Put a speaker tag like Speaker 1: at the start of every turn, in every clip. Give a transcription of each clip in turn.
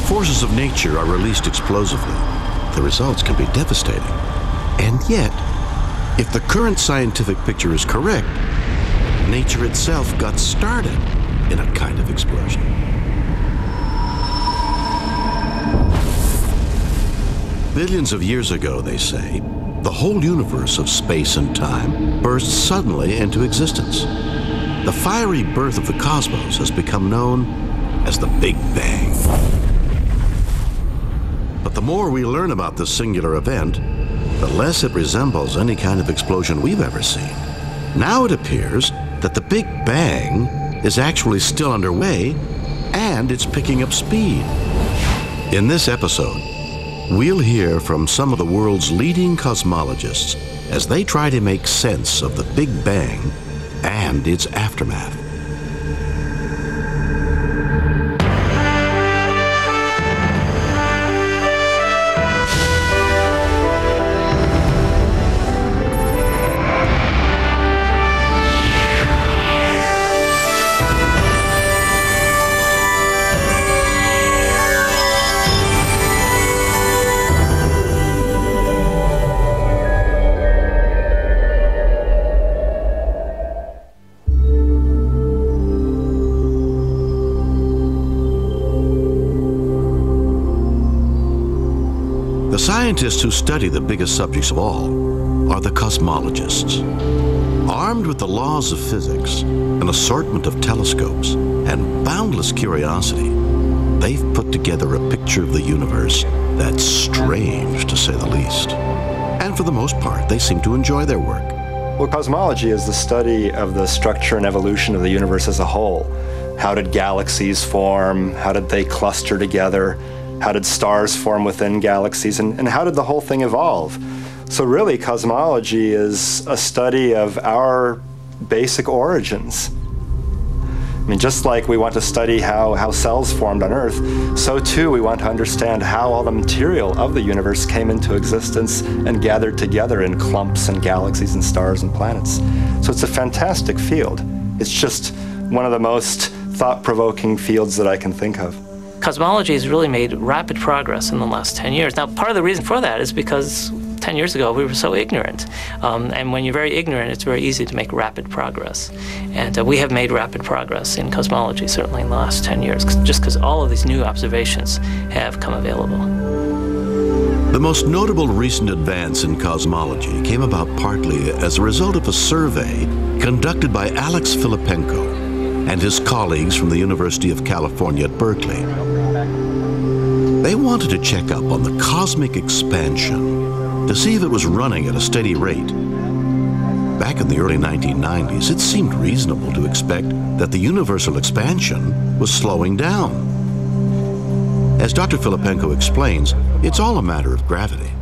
Speaker 1: the forces of nature are released explosively, the results can be devastating. And yet, if the current scientific picture is correct, nature itself got started in a kind of explosion. Billions of years ago, they say, the whole universe of space and time burst suddenly into existence. The fiery birth of the cosmos has become known as the Big Bang. But the more we learn about this singular event, the less it resembles any kind of explosion we've ever seen. Now it appears that the Big Bang is actually still underway and it's picking up speed. In this episode, we'll hear from some of the world's leading cosmologists as they try to make sense of the Big Bang and its aftermath. Scientists who study the biggest subjects of all are the cosmologists. Armed with the laws of physics, an assortment of telescopes, and boundless curiosity, they've put together a picture of the universe that's strange, to say the least. And for the most part, they seem to enjoy their work.
Speaker 2: Well, cosmology is the study of the structure and evolution of the universe as a whole. How did galaxies form? How did they cluster together? How did stars form within galaxies? And, and how did the whole thing evolve? So, really, cosmology is a study of our basic origins. I mean, just like we want to study how, how cells formed on Earth, so too we want to understand how all the material of the universe came into existence and gathered together in clumps and galaxies and stars and planets. So it's a fantastic field. It's just one of the most thought provoking fields that I can think of
Speaker 3: cosmology has really made rapid progress in the last 10 years. Now, part of the reason for that is because 10 years ago we were so ignorant. Um, and when you're very ignorant, it's very easy to make rapid progress. And uh, we have made rapid progress in cosmology, certainly in the last 10 years, just because all of these new observations have come available.
Speaker 1: The most notable recent advance in cosmology came about partly as a result of a survey conducted by Alex Filippenko and his colleagues from the University of California at Berkeley. They wanted to check up on the cosmic expansion to see if it was running at a steady rate. Back in the early 1990s, it seemed reasonable to expect that the universal expansion was slowing down. As Dr. Filippenko explains, it's all a matter of gravity.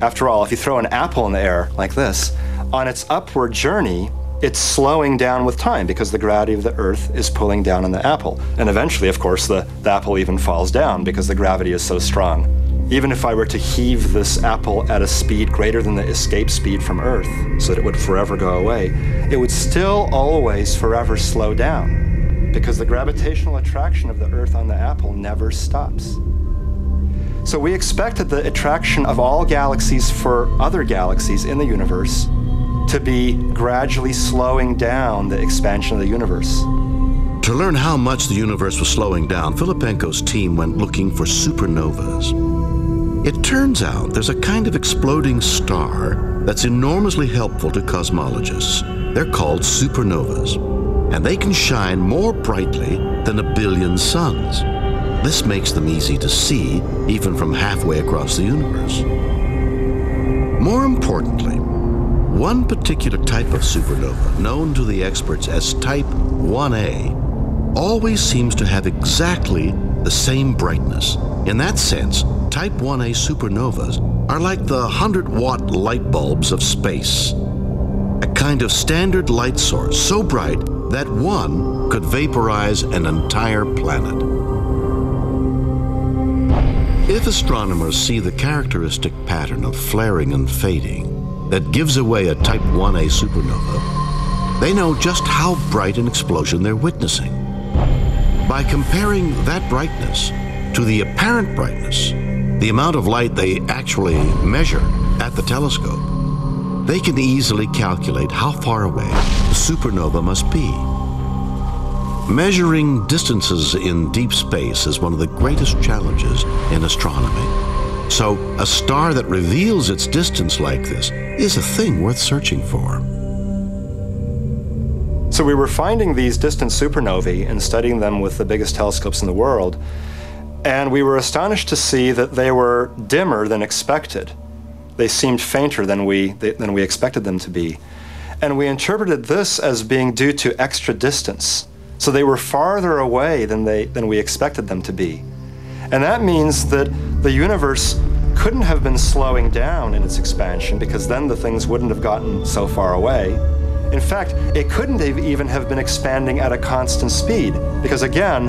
Speaker 2: After all, if you throw an apple in the air like this, on its upward journey, it's slowing down with time because the gravity of the Earth is pulling down on the apple. And eventually, of course, the, the apple even falls down because the gravity is so strong. Even if I were to heave this apple at a speed greater than the escape speed from Earth, so that it would forever go away, it would still always forever slow down because the gravitational attraction of the Earth on the apple never stops. So we expect that the attraction of all galaxies for other galaxies in the universe to be gradually slowing down the expansion of the universe.
Speaker 1: To learn how much the universe was slowing down, Filippenko's team went looking for supernovas. It turns out there's a kind of exploding star that's enormously helpful to cosmologists. They're called supernovas, and they can shine more brightly than a billion suns. This makes them easy to see, even from halfway across the universe. More importantly, one particular type of supernova, known to the experts as type 1a, always seems to have exactly the same brightness. In that sense, type 1a supernovas are like the 100 watt light bulbs of space. A kind of standard light source so bright that one could vaporize an entire planet. If astronomers see the characteristic pattern of flaring and fading, that gives away a Type 1a supernova, they know just how bright an explosion they're witnessing. By comparing that brightness to the apparent brightness, the amount of light they actually measure at the telescope, they can easily calculate how far away the supernova must be. Measuring distances in deep space is one of the greatest challenges in astronomy. So, a star that reveals its distance like this is a thing worth searching for.
Speaker 2: So, we were finding these distant supernovae and studying them with the biggest telescopes in the world, and we were astonished to see that they were dimmer than expected. They seemed fainter than we, than we expected them to be. And we interpreted this as being due to extra distance. So they were farther away than, they, than we expected them to be. And that means that the universe couldn't have been slowing down in its expansion because then the things wouldn't have gotten so far away. In fact, it couldn't have even have been expanding at a constant speed because again,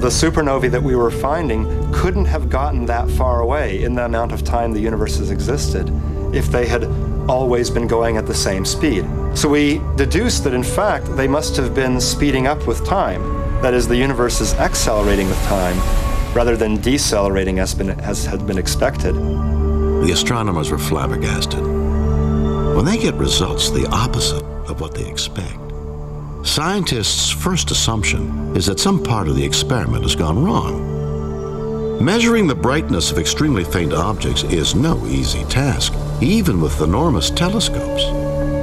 Speaker 2: the supernovae that we were finding couldn't have gotten that far away in the amount of time the universe has existed if they had always been going at the same speed. So we deduce that in fact they must have been speeding up with time. That is, the universe is accelerating with time rather than decelerating as, been, as had been expected.
Speaker 1: The astronomers were flabbergasted. When they get results the opposite of what they expect, scientists' first assumption is that some part of the experiment has gone wrong. Measuring the brightness of extremely faint objects is no easy task, even with enormous telescopes.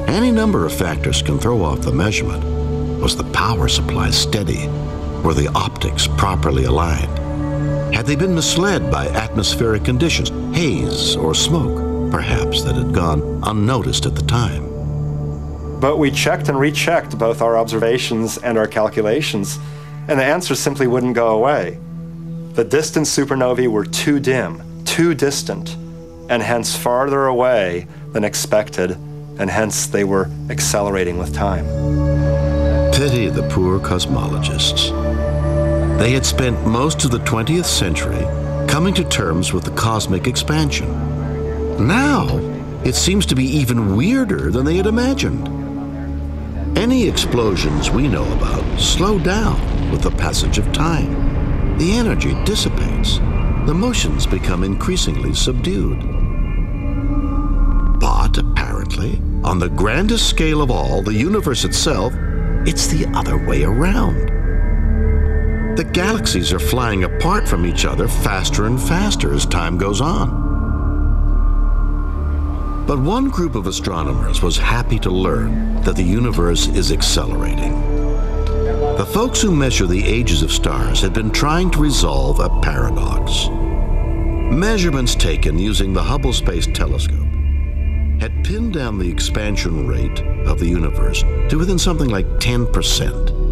Speaker 1: Any number of factors can throw off the measurement. Was the power supply steady? Were the optics properly aligned? Had they been misled by atmospheric conditions, haze or smoke, perhaps, that had gone unnoticed at the time?
Speaker 2: But we checked and rechecked both our observations and our calculations, and the answer simply wouldn't go away. The distant supernovae were too dim, too distant, and hence farther away than expected, and hence they were accelerating with time.
Speaker 1: Pity the poor cosmologists. They had spent most of the 20th century coming to terms with the cosmic expansion. Now, it seems to be even weirder than they had imagined. Any explosions we know about slow down with the passage of time. The energy dissipates. The motions become increasingly subdued. But apparently, on the grandest scale of all, the universe itself, it's the other way around. The galaxies are flying apart from each other faster and faster as time goes on. But one group of astronomers was happy to learn that the universe is accelerating. The folks who measure the ages of stars had been trying to resolve a paradox. Measurements taken using the Hubble Space Telescope had pinned down the expansion rate of the universe to within something like 10%.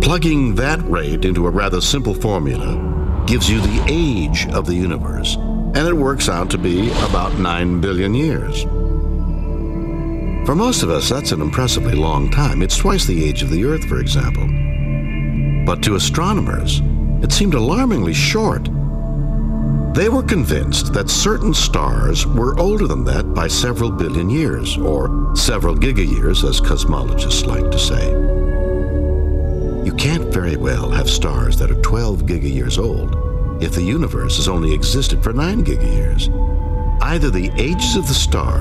Speaker 1: Plugging that rate into a rather simple formula gives you the age of the universe, and it works out to be about 9 billion years. For most of us, that's an impressively long time. It's twice the age of the Earth, for example. But to astronomers, it seemed alarmingly short. They were convinced that certain stars were older than that by several billion years, or several gigayears, as cosmologists like to say. You can't very well have stars that are 12 gigayears old if the universe has only existed for 9 gigayears. Either the ages of the stars